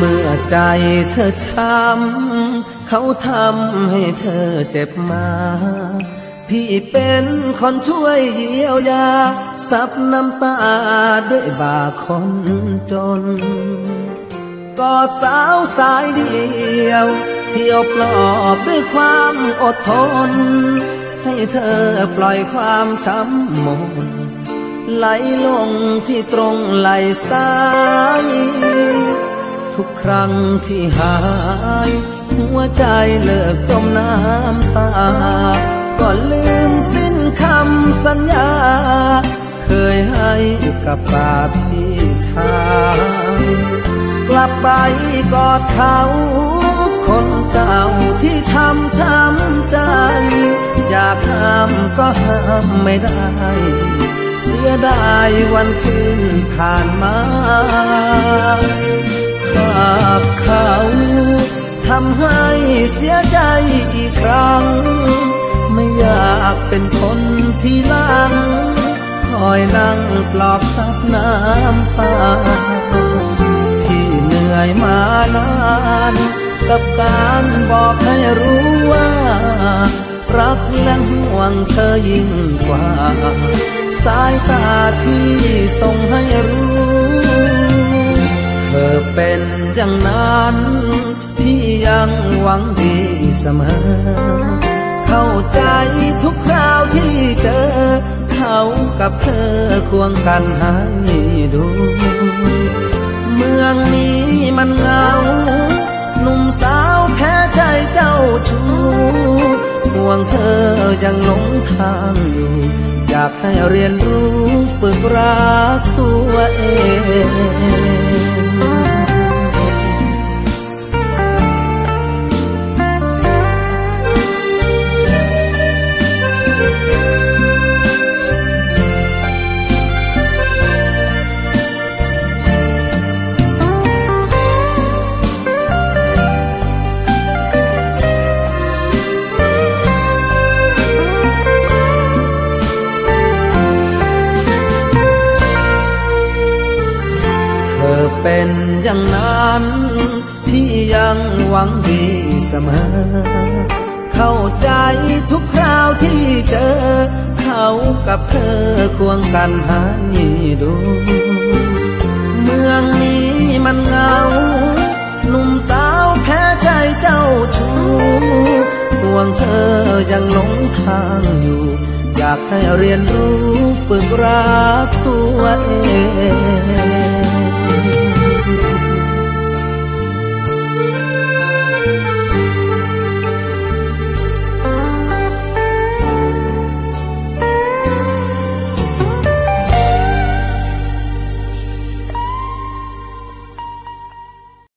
เมื่อใจเธอช้ำเขาทำให้เธอเจ็บมา พี่เป็นคนช่วยเยียวยาซับน้ำตาด้วยบาคนจน กอดสาวสายเดียว เที่ยวปลอบด้วยความอดทน ให้เธอปล่อยความช้ำมนไหลลงที่ตรงไหลซ้าย ทุกครั้งที่หาย หัวใจเลิกจมน้ำตา ก็ลืมสิ้นคำสัญญา เคยให้กับป่าพี่ชายกลับไปกอดเขา คนเก่าที่ทำช้ำใจ อยากห้ามก็ห้ามไม่ได้ เสียดายวันคืนผ่านมา หากเขาทำให้เสียใจอีกครั้ง ไม่อยากเป็นคนที่ลังคอยนั่งปลอบซับน้ำตาที่เหนื่อยมานานกับการบอกให้รู้ว่า รักและห่วงเธอยิ่งกว่า สายตาที่ส่งให้รู้ อเป็นอย่างนั้น พี่ยังหวังดีเสมอ เข้าใจทุกคราวที่เจอ เขากับเธอควงกันให้ดู เมืองนี้มันเงา หนุ่มสาวแพ้ใจเจ้าชู้ห่วงเธอยังหลงทางอยู่ อยากให้เรียนรู้ฝึกรักตัวเอง เป็นอย่างนั้น พี่ยังหวังดีเสมอ เข้าใจทุกคราวที่เจอ เขากับเธอควงกันให้ดู เมืองนี้มันเงา หนุ่มสาวแพ้ใจเจ้าชู้ห่วงเธอยังหลงทางอยู่ อยากให้เรียนรู้ฝึกรักตัวเอง